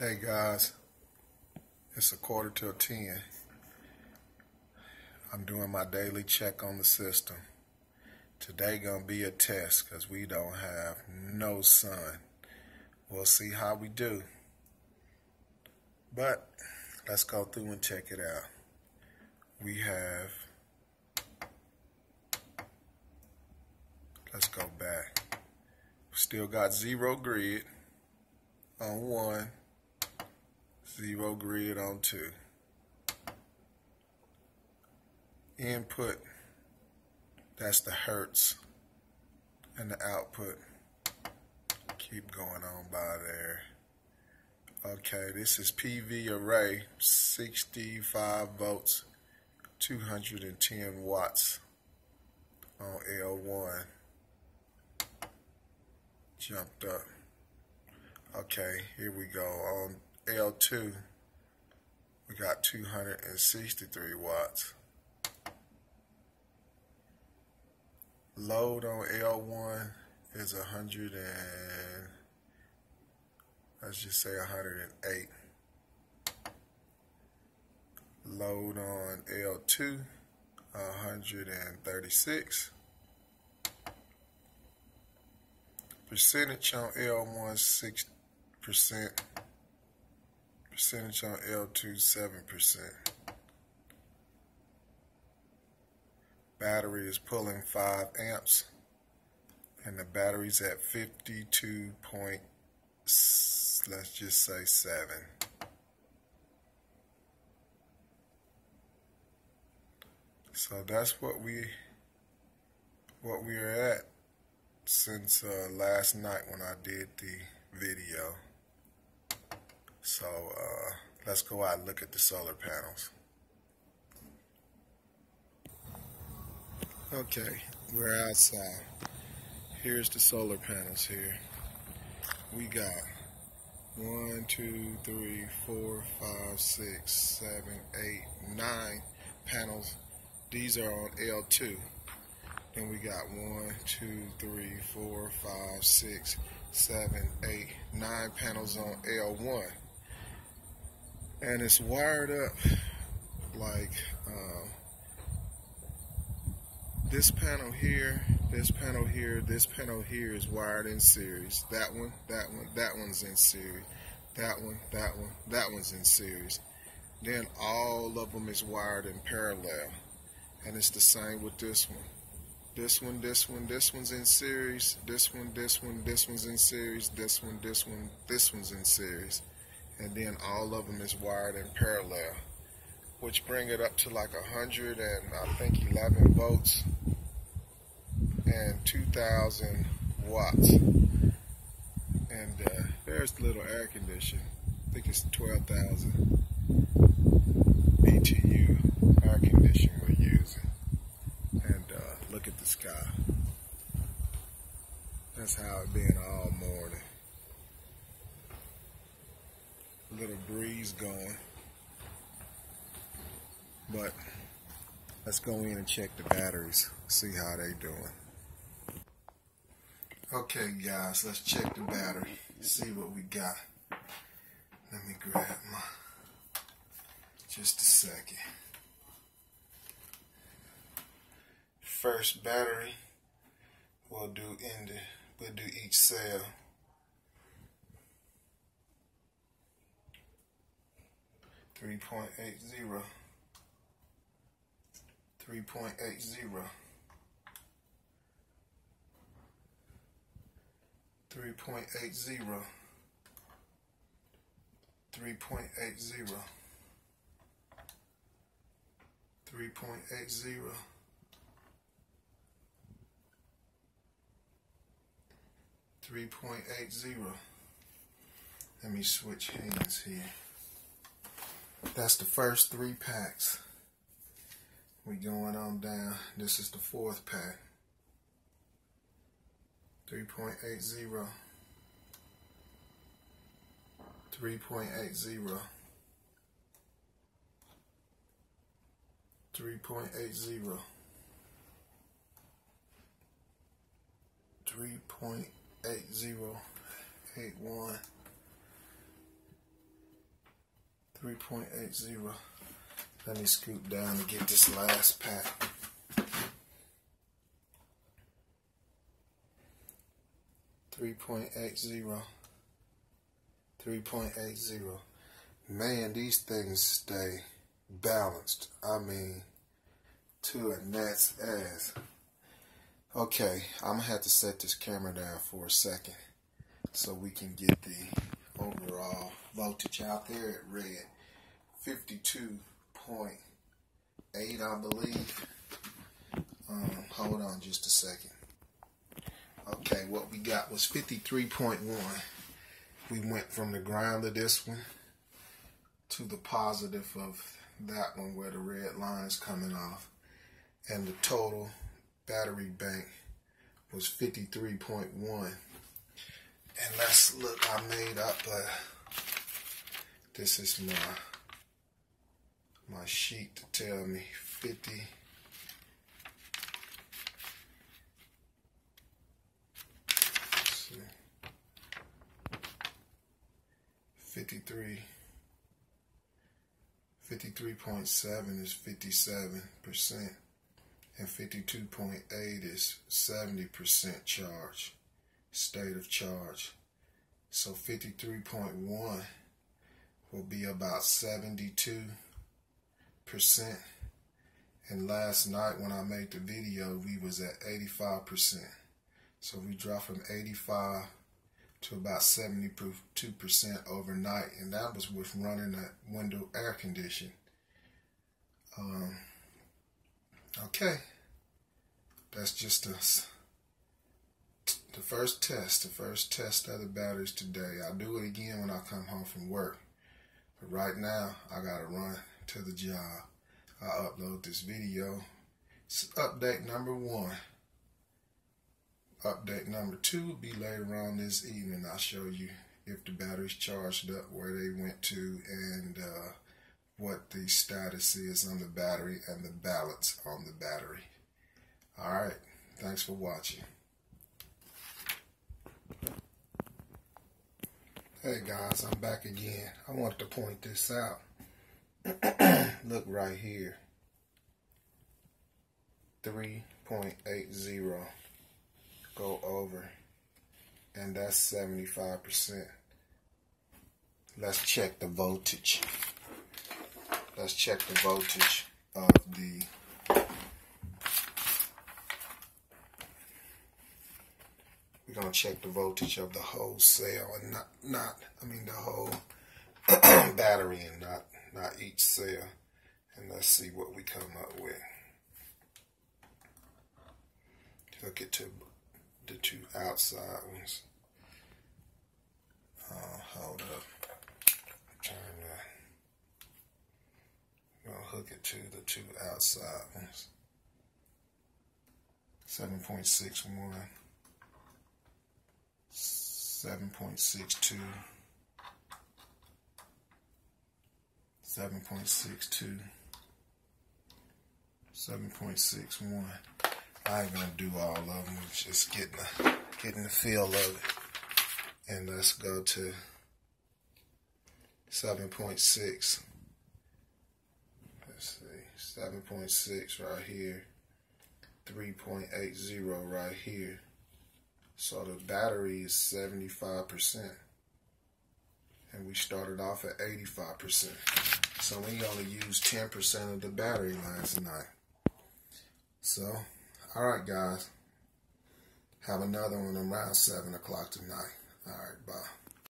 Hey guys, it's a quarter till 10. I'm doing my daily check on the system. Today gonna be a test because we don't have no sun. We'll see how we do. But let's go through and check it out. We have, let's go back. Still got zero grid on one, zero grid on two. Input, that's the hertz, and the output. Keep going on by there. Okay, this is PV array, 65 volts, 210 watts on L1. Jumped up. Okay, here we go. On L2, we got 263 watts. Load on L1 is 100 and let's just say 108. Load on L2 136. Percentage on L1 6 percent. Percentage on L2 7 percent. Battery is pulling 5 amps and the battery's at 52 point let's just say 7 so that's what we what we are at since uh, last night when I did the video so uh, let's go out and look at the solar panels okay we're outside here's the solar panels here. We got one, two, three, four, five, six, seven, eight, nine panels. These are on L2. Then we got one, two, three, four, five, six, seven, eight, nine panels on L1. And it's wired up like um, this panel here this panel here, this panel here is wired in series. That one, that one, that one's in series. That one, that one, that one's in series. Then all of them is wired in parallel. And it's the same with this one. This one, this one, this one's in series. This one, this one, this one's in series. This one, this one, this one's in series. And then all of them is wired in parallel. Which bring it up to like a hundred and I think 11 volts and 2,000 watts. And uh, there's the little air conditioner. I think it's 12,000 BTU air conditioner we're using. And uh, look at the sky. That's how it been all morning. A little breeze going. But let's go in and check the batteries, see how they doing. Okay, guys, let's check the battery, see what we got. Let me grab my, just a second. First battery, we'll do in the, we'll do each cell. Three point eight zero. Three point eight zero. 3.80 3.80 3.80 3.80 let me switch hands here that's the first three packs. We going on down. This is the fourth pack. 3.80 3.80 3.80 3.80 81 3.80. Let me scoop down and get this last pack. Three point eight zero. Three point eight zero. Man, these things stay balanced. I mean, to a net's ass. Okay, I'm gonna have to set this camera down for a second so we can get the overall voltage out there at red. 52.8, I believe. Um, hold on just a second. Okay, what we got was 53.1. We went from the ground of this one to the positive of that one where the red line is coming off. And the total battery bank was 53.1. And let's look, I made up, uh, this is my, my sheet to tell me 50. See, 53. 53.7 is 57%, and 52.8 is 70% charge, state of charge. So 53.1 will be about 72%. And last night when I made the video, we was at 85%. So we dropped from 85 to about 72% overnight, and that was with running a window air condition. Um, okay, that's just a, the first test, the first test of the batteries today. I'll do it again when I come home from work. But right now, I gotta run to the job. I'll upload this video. It's update number one. Update number two will be later on this evening. I'll show you if the battery's charged up, where they went to, and uh, what the status is on the battery and the balance on the battery. All right. Thanks for watching. Hey guys, I'm back again. I wanted to point this out. Look right here. 3.80 go over, and that's 75%. Let's check the voltage. Let's check the voltage of the check the voltage of the whole cell and not not I mean the whole battery and not not each cell and let's see what we come up with hook it to the two outside ones. Uh, hold up. I'm trying to gonna hook it to the two outside ones. 7.61, 7.62, 7.62, 7.61. I ain't gonna do all of them. Just getting the getting the feel of it. And let's go to 7.6. Let's see, 7.6 right here, 3.80 right here. So the battery is 75%. And we started off at 85%. So we only used 10% of the battery last night. So all right, guys. Have another one around 7 o'clock tonight. All right, bye.